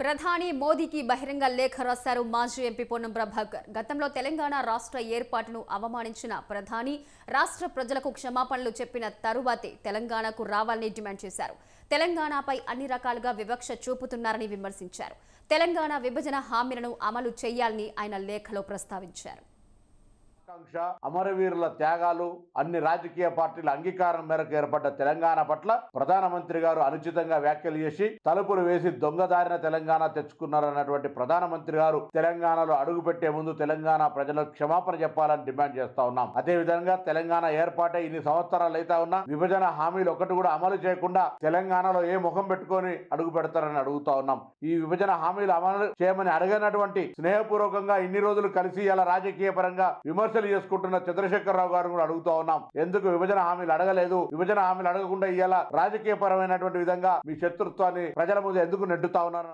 ప్రధాని మోదీకి బహిరంగ లేఖ రాశారు మాజీ ఎంపీ పొన్నం ప్రభాకర్. గతంలో తెలంగాణ రాష్ట్ర ఏర్పాటును అవమానించిన ప్రధాని రాష్ట్ర ప్రజలకు క్షమాపణలు చెప్పిన తరువాతే తెలంగాణకు రావాలని డిమాండ్ చేశారు. తెలంగాణపై అన్ని రకాలుగా వివక్ష చూపుతున్నారని విమర్శించారు. తెలంగాణ విభజన హామీలను అమలు చేయాలని ఆయన లేఖలో ప్రస్తావించారు. ఆకాంక్ష అమరవీరుల త్యాగాలు అన్ని రాజకీయ పార్టీల అంగీకారం మేరకు ఏర్పడ్డ తెలంగాణ పట్ల ప్రధానమంత్రి గారు అనుచితంగా వ్యాఖ్యలు చేసి తలుపులు వేసి దొంగదారిన తెలంగాణ తెచ్చుకున్నారన్నటువంటి ప్రధానమంత్రి గారు తెలంగాణలో అడుగుపెట్టే ముందు తెలంగాణ ప్రజలకు క్షమాపణ చెప్పాలని డిమాండ్ చేస్తా ఉన్నాం. అదే విధంగా తెలంగాణ ఏర్పాటై ఇన్ని సంవత్సరాలు అయితే ఉన్నా విభజన హామీలు ఒకటి కూడా అమలు చేయకుండా తెలంగాణలో ఏ ముఖం పెట్టుకొని అడుగు పెడతారని అడుగుతా ఉన్నాం. ఈ విభజన హామీలు అమలు చేయమని అడగనటువంటి స్నేహపూర్వకంగా ఇన్ని రోజులు కలిసి ఇలా రాజకీయ పరంగా విమర్శలు చేసుకుంటున్న చంద్రశేఖరరావు గారు కూడా అడుగుతా ఉన్నాం. ఎందుకు విభజన హామీలు అడగలేదు? విభజన హామీలు అడగకుండా ఇవాళ రాజకీయ పరమైనటువంటి విధంగా మీ శత్రుత్వాన్ని ప్రజల ముందు ఎందుకు నెట్టుతా ఉన్నారు?